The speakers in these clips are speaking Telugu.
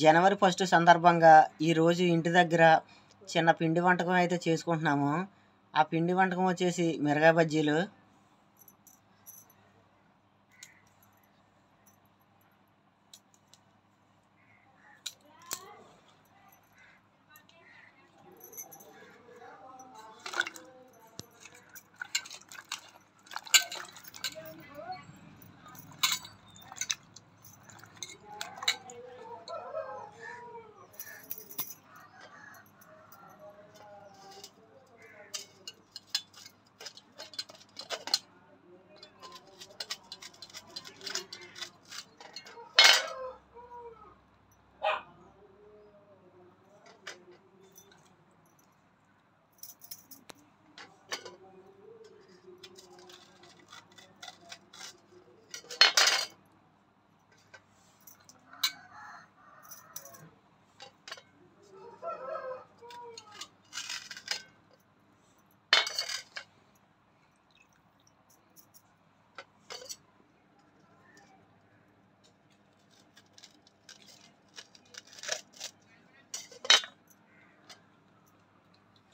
జనవరి ఫస్ట్ సందర్భంగా ఈరోజు ఇంటి దగ్గర చిన్న పిండి వంటకం అయితే చేసుకుంటున్నాము. ఆ పిండి వంటకం వచ్చేసి మిరగాయ బజ్జీలు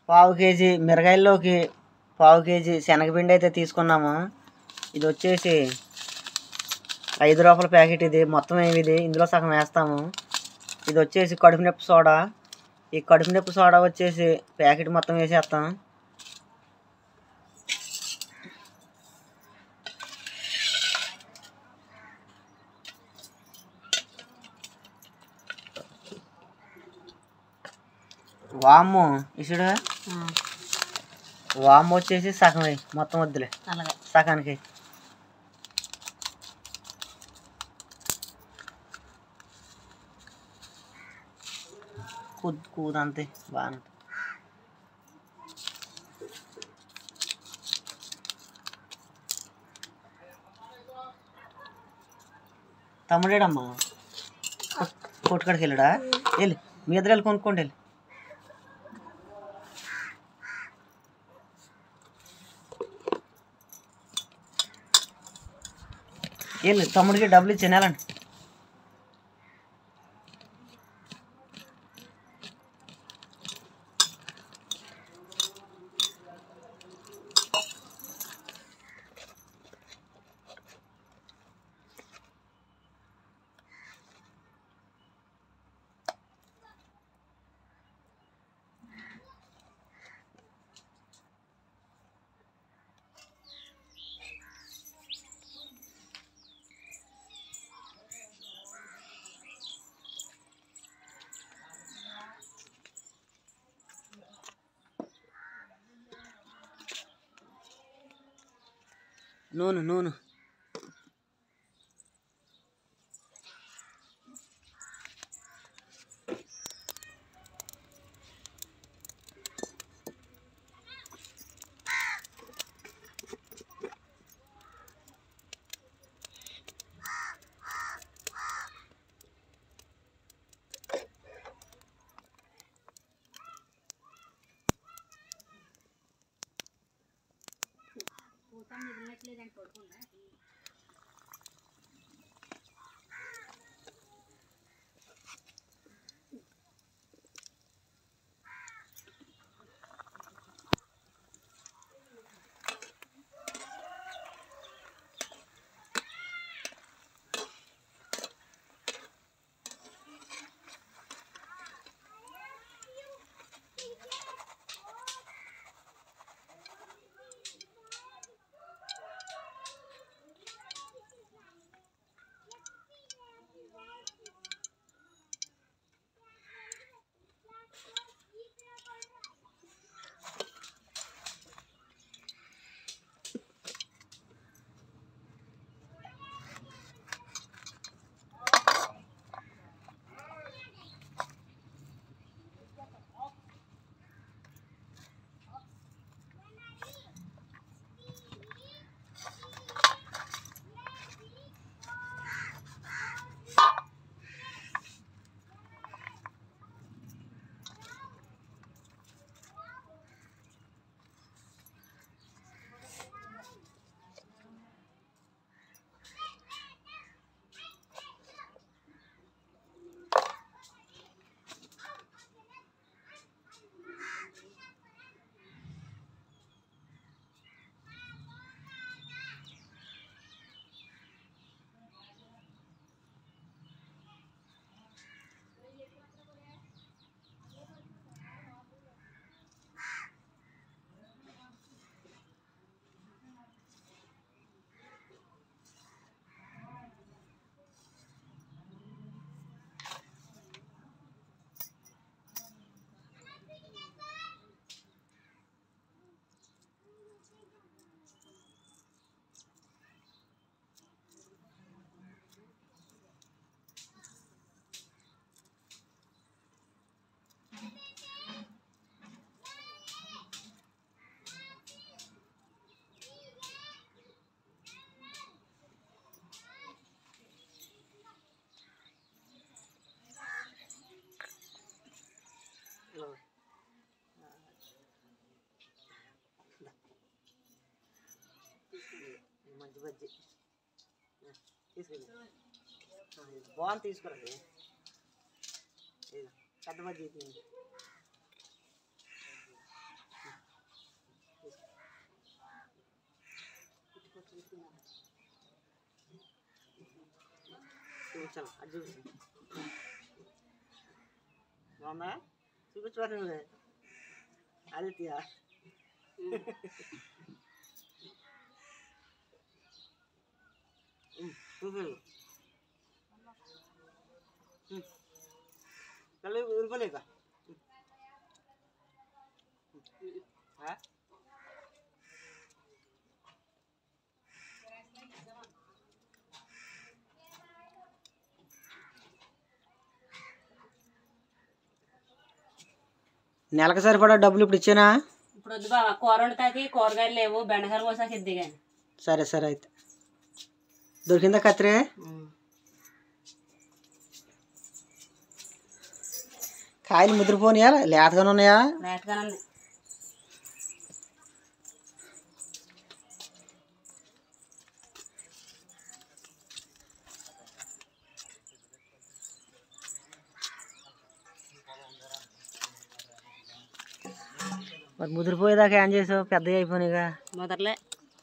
పావు కేజీ మిరగాయల్లోకి పావు కేజీ శనగపిండి అయితే తీసుకున్నాము. ఇది వచ్చేసి ఐదు రూపాయల ప్యాకెట్ ఇది. మొత్తం ఏమి ఇది? ఇందులో సగం వేస్తాము. ఇది వచ్చేసి కడుపు నొప్పి సోడా. ఈ కడుపు నొప్పి సోడా వచ్చేసి ప్యాకెట్ మొత్తం వేసేస్తాం. వాము ఇసుడు వాము వచ్చేసి సగం వేయి మొత్తం వద్దులే అలాగే సగానికి కూద్ కూద అంతే బాగానే తమ్ముడేడమ్మా కొట్టుకాడికి వెళ్ళాడా వెళ్ళి మీ ఇద్దరు వెళ్ళి కొనుక్కోండి వెళ్ళి తమ్ముడికి డబ్బులు ఇచ్చి వెళ్ళండి నూనె నూనె పూత మిగిలినట్లేదండి పడుకుందా తీసుకురా ఆ, ఇది బాగుంది తీసుకురండి ఇది పెద్ద బజ్జీ తీయండి. చూపించాను అది చూపించు బాగుందా చూపించు నువ్వే ఆదిత్య చూపి కళ్ళు ఊరుకోలేక నెలకు సరిపడా డబ్బులు ఇప్పుడు ఇచ్చానా? ఇప్పుడు వద్దు బావ కూర వండుతాకి కూరగాయలు లేవు బెండకాయలు కోసాకి ఇద్ది కానీ సరే సరే అయితే. దొరికిందా కత్తిరే కాయలు ముదిరిపోనియా లేతగానే ఉన్నాయా లేతగానే ఉంది మరి ముదిరిపోయేదాకా ఏం చేసావు పెద్దగా అయిపోయినాయిగా మొదట్లే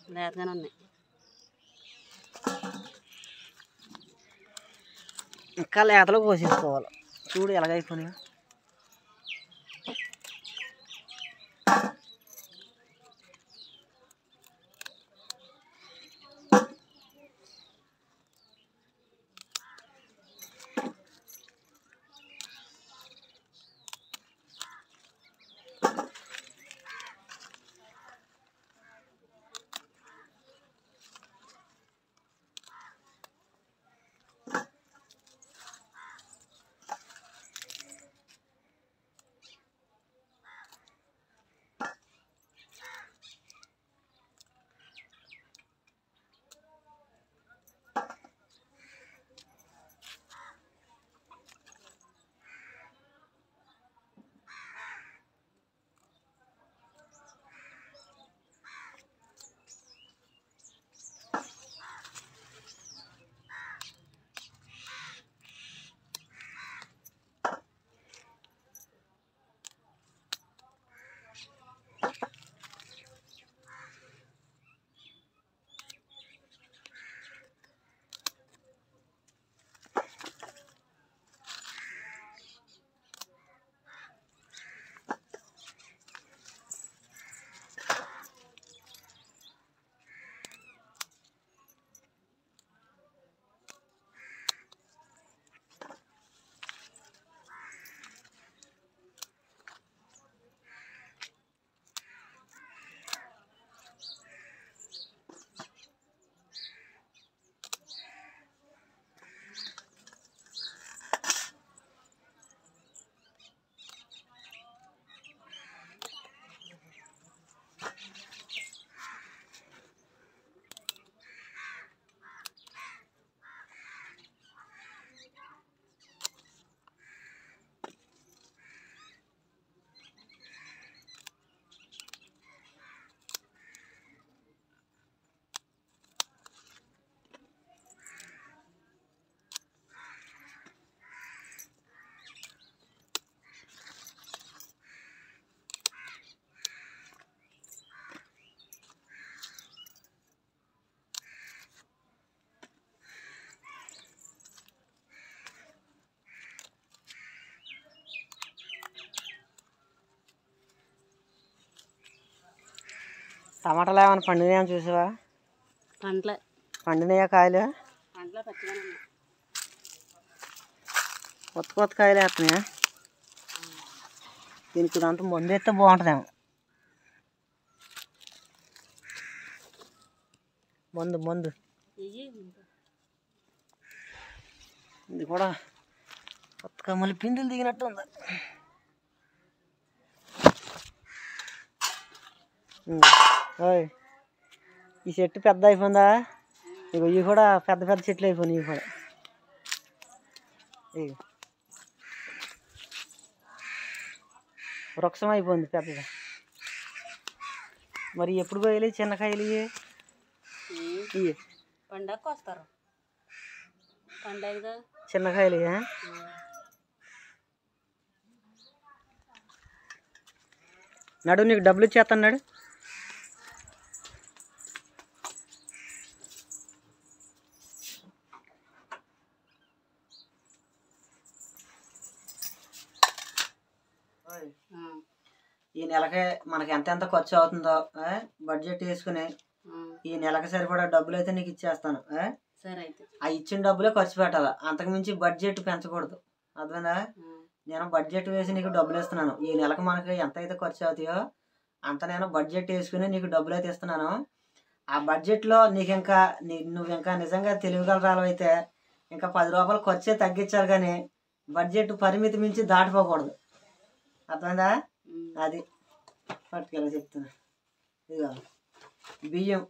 లేతగానే ఉన్నాయి ఇంకా లేతలో కోసేసుకోవాలి చూడు ఎలాగైపోయినాయో. టమాటాలు ఏమైనా పండినాయని చూసావా? పంటలే పండినాయా కాయలు? కొత్త కొత్త కాయలు వేస్తున్నాయా? దీనికి ఇదంతా మందు వేస్తే బాగుంటుందేమో. మందు మందు. ఇది కూడా కొత్తగా మళ్ళీ పిందులు దిగినట్టు ఉంది. ఈ చెట్టు పెద్ద అయిపోయిందా? ఇగో ఇవి కూడా పెద్ద పెద్ద చెట్లు అయిపోయినాయి ఇవి కూడా. వృక్షం అయిపోయింది పెద్దగా. మరి ఎప్పుడు పోయాలి చిన్న కాయలు. ఇవి? పండగకి వస్తారు. పండగ చిన్న కాయలు నడు నీకు డబ్బులు ఇచ్చేస్తాను నాడు ఈ నెలకే మనకి ఎంత ఎంత ఖర్చు అవుతుందో? బడ్జెట్ వేసుకుని ఈ నెలకి సరిపడా డబ్బులు అయితే నీకు ఇచ్చేస్తాను ఆ? ఇచ్చిన డబ్బులే ఖర్చు పెట్టాలి. అంతకు మించి బడ్జెట్ పెంచకూడదు. అర్థమైందా? నేను బడ్జెట్ వేసి నీకు డబ్బులు ఇస్తున్నాను. ఈ నెలకు మనకి ఎంత అయితే ఖర్చు అవుతాయో అంత నేను బడ్జెట్ వేసుకుని నీకు డబ్బులు అయితే ఇస్తున్నాను. ఆ బడ్జెట్లో నీకు ఇంకా నువ్వు ఇంకా నిజంగా తెలివిగలరాలు అయితే ఇంకా పది రూపాయలు ఖర్చే తగ్గించాలి కానీ బడ్జెట్ పరిమితి మించి దాటిపోకూడదు. అర్థమైందా? అది. పట్టుకెళ్ళి చెప్తున్నా. ఇదిగో బియ్యం?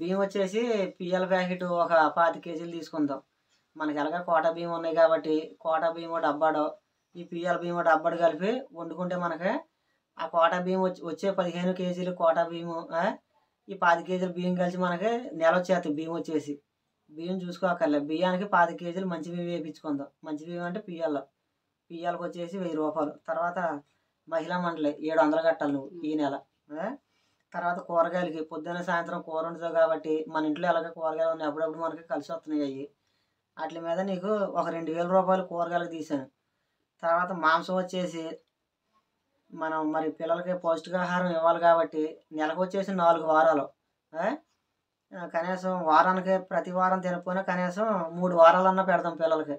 బియ్యం వచ్చేసి పియ్యల ప్యాకెట్ ఒక పాతి కేజీలు తీసుకుందాం. మనకి ఎలాగ కోట బియ్యం ఉన్నాయి కాబట్టి కోట బియ్యం డబ్బాడో ఈ పియ్యల బియ్యం డబ్బాడు కలిపి వండుకుంటే మనకి ఆ కోట బియ్యం వచ్చి వచ్చే పదిహేను కేజీలు కోట బియ్యం? ఈ పాతి కేజీలు బియ్యం కలిసి మనకి నెల వచ్చేస్తాయి బియ్యం వచ్చేసి. బియ్యం చూసుకోకర్లే. బియ్యానికి పాతి కేజీలు మంచి బియ్యం వేయించుకుందాం మంచి బియ్యం అంటే పియ్యాల పియ్యాలకు వచ్చేసి వెయ్యి రూపాయలు. తర్వాత మహిళా మండలి ఏడు వందలు కట్టాలి నువ్వు ఈ నెల? తర్వాత కూరగాయలకి పొద్దున్న సాయంత్రం కూర వండుతావు కాబట్టి మన ఇంట్లో ఎలాగ కూరగాయలు ఉన్నాయి అప్పుడప్పుడు మనకి కలిసి వస్తున్నాయి అవి వాటి మీద నీకు ఒక రెండు వేల రూపాయలు కూరగాయలకు తీసాను తర్వాత మాంసం వచ్చేసి మనం మరి పిల్లలకి పౌష్టికాహారం ఇవ్వాలి కాబట్టి నెలకు వచ్చేసి నాలుగు వారాలు. కనీసం వారానికి ప్రతి వారం తినకపోయినా కనీసం మూడు వారాలన్నా పెడతాం పిల్లలకి?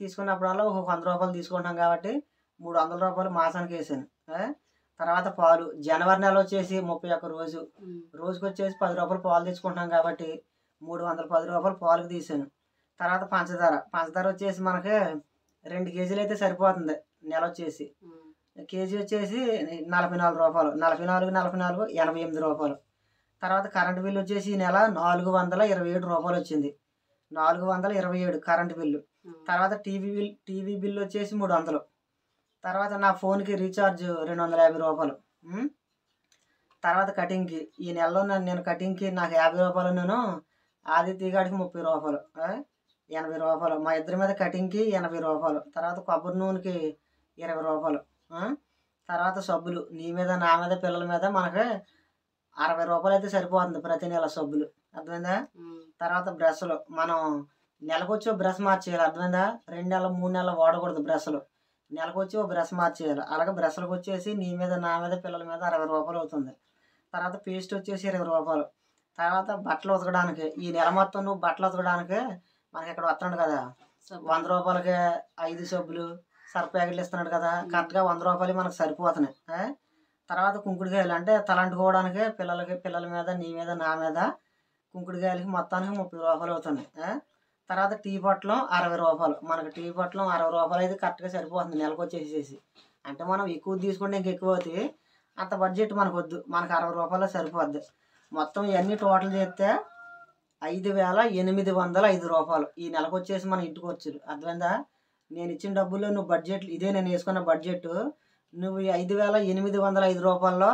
తీసుకున్నప్పుడల్లా ఒక వంద రూపాయలు తీసుకుంటాం కాబట్టి మూడు వందల రూపాయలు మాసానికి వేసాను? తర్వాత పాలు. జనవరి నెల వచ్చేసి ముప్పై ఒక్క రోజు. రోజుకి వచ్చేసి పది రూపాయలు పాలు తెచ్చుకుంటాం కాబట్టి మూడు వందల పది రూపాయలు పాలుకి తీసాను. తర్వాత పంచదార. పంచదార వచ్చేసి మనకి రెండు కేజీలు అయితే సరిపోతుంది నెల వచ్చేసి. కేజీ వచ్చేసి నలభై నాలుగు రూపాయలు. నలభై నాలుగు నలభై నాలుగు ఎనభై ఎనిమిది రూపాయలు. తర్వాత కరెంట్ బిల్లు వచ్చేసి ఈ నెల నాలుగు వందల ఇరవై ఏడు రూపాయలు వచ్చింది. నాలుగు వందల ఇరవై ఏడు కరెంట్ బిల్లు. తర్వాత టీవీ బిల్ టీవీ బిల్ వచ్చేసి మూడు వందలు. తర్వాత నా ఫోన్కి రీఛార్జ్ రెండు వందల యాభై రూపాయలు? తర్వాత కటింగ్కి. ఈ నెలలో నన్ను నేను కటింగ్కి నాకు యాభై రూపాయలు నేను ఆదిత్య గాడికి ముప్పై రూపాయలు? ఎనభై రూపాయలు. మా ఇద్దరి మీద కటింగ్కి ఎనభై రూపాయలు. తర్వాత కొబ్బరి నూనెకి ఇరవై రూపాయలు? తర్వాత సబ్బులు. నీ మీద నా మీద పిల్లల మీద మనకి అరవై రూపాయలు అయితే సరిపోతుంది ప్రతి నెల సబ్బులు. అర్థమైందా? తర్వాత బ్రష్లు. మనం నెలకు వచ్చి బ్రష్ మార్చేయాలి. అర్థమైందా? రెండు నెలలు మూడు నెలలు వాడకూడదు బ్రష్లు. నెలకు వచ్చి ఒక బ్రష్ మార్చేయాలి. అలాగే బ్రష్లకు వచ్చేసి నీ మీద నా మీద పిల్లల మీద అరవై రూపాయలు అవుతుంది. తర్వాత పేస్ట్ వచ్చేసి ఇరవై రూపాయలు. తర్వాత బట్టలు ఉతకడానికి ఈ నెల మొత్తం నువ్వు బట్టలు ఉతకడానికి మనకి ఇక్కడ వస్తున్నాడు కదా. వంద రూపాయలకి ఐదు సబ్బులు సర్ఫ్ ప్యాకెట్లు ఇస్తున్నాడు కదా. కరెక్ట్గా వంద రూపాయలు మనకు సరిపోతున్నాయి? తర్వాత కుంకుడుకాయలు అంటే తలంటుకోవడానికి పిల్లలకి పిల్లల మీద నీ మీద నా మీద కుంకుడుకాయలకి మొత్తానికి ముప్పై రూపాయలు అవుతున్నాయి? తర్వాత టీ పొట్లం అరవై రూపాయలు. మనకు టీ బొట్టలం అరవై రూపాయలు అయితే కరెక్ట్గా సరిపోతుంది. నెలకు వచ్చేసేసి. అంటే మనం ఎక్కువ తీసుకుంటే ఇంక ఎక్కువ అవుతాయి. అంత బడ్జెట్ మనకు వద్దు మనకు అరవై రూపాయలు సరిపోద్ది. మొత్తం ఇవన్నీ టోటల్ చేస్తే ఐదు వేల ఎనిమిది వందల ఐదు రూపాయలు. ఈ నెలకు వచ్చేసి మన ఇంటికి వచ్చారు. అర్థమైందా? నేను ఇచ్చిన డబ్బులు నువ్వు బడ్జెట్ ఇదే నేను వేసుకున్న బడ్జెట్ నువ్వు ఐదు వేల ఎనిమిది వందల ఐదు రూపాయల్లో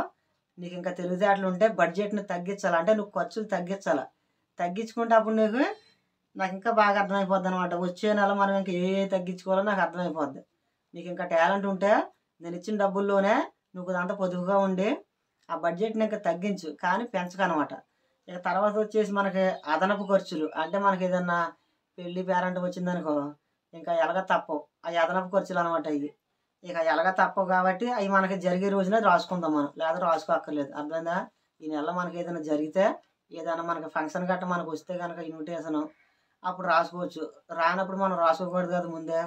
నీకు ఇంకా తెలివితేటలు ఉంటే బడ్జెట్ని తగ్గించాలి. అంటే నువ్వు ఖర్చులు తగ్గించాలి. తగ్గించుకుంటే అప్పుడు నీకు నాకు ఇంకా బాగా అర్థమైపోద్ది అనమాట వచ్చే నెల మనం ఇంకా ఏ తగ్గించుకోవాలో నాకు అర్థమైపోద్ది. నీకు ఇంకా టాలెంట్ ఉంటే నేను ఇచ్చిన డబ్బుల్లోనే నువ్వు దాంతో పొదుపుగా ఉండి ఆ బడ్జెట్ని ఇంకా తగ్గించు. కానీ పెంచకనమాట ఇక తర్వాత వచ్చేసి మనకి అదనపు ఖర్చులు. అంటే మనకి ఏదన్నా పెళ్ళి పేరెంట్ వచ్చిందనుకో ఇంకా ఎలాగ తప్పవు. అవి అదనపు ఖర్చులు అనమాట ఇవి. ఇక ఎలాగ తప్పవు కాబట్టి అవి మనకి జరిగే రోజున రాసుకుందాం మనం. లేదా రాసుకోక్కర్లేదు. అర్థమైందా? ఈ నెల మనకి ఏదైనా జరిగితే ఏదైనా మనకి ఫంక్షన్ గట్ట మనకు వస్తే కనుక ఇన్విటేషన్ అప్పుడు రాసుకోవచ్చు. రానప్పుడు మనం రాసుకోకూడదు కదా ముందే.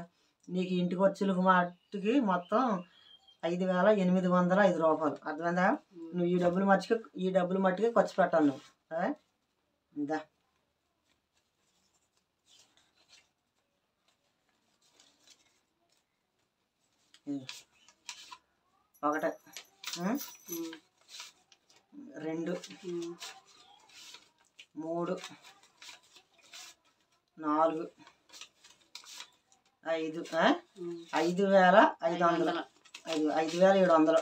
నీకు ఇంటికి వచ్చేలకు మట్టుకి మొత్తం ఐదు వేల ఎనిమిది వందల ఐదు రూపాయలు. అర్థమైందా? నువ్వు ఈ డబ్బులు మట్టుకి ఈ డబ్బులు మట్టుకి ఖర్చు పెట్టాలి నువ్వు? ఇందా. ఒకటి? రెండు. మూడు. నాలుగు ఐదు? ఐదు వేల ఐదు వందలు. ఐదు ఐదు వేల ఏడు వందలు.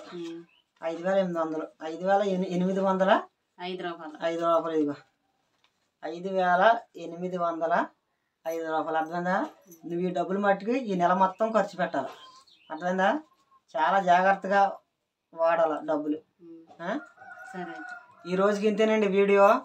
ఐదు వేల ఎనిమిది వందలు. ఐదు వేల ఎని- ఎనిమిది వందల? ఐదు రూపాయలు. ఐదు రూపాయలు ఇదిగో. ఐదు వేల ఎనిమిది వందల ఐదు రూపాయలు. అర్థమైందా? నువ్వు ఈ డబ్బులు మట్టుకి ఈ నెల మొత్తం ఖర్చు పెట్టాలి. అర్థమైందా? చాలా జాగ్రత్తగా వాడాలి డబ్బులు? సరే అయితే. ఈ రోజుకి ఇంతేనండి వీడియో.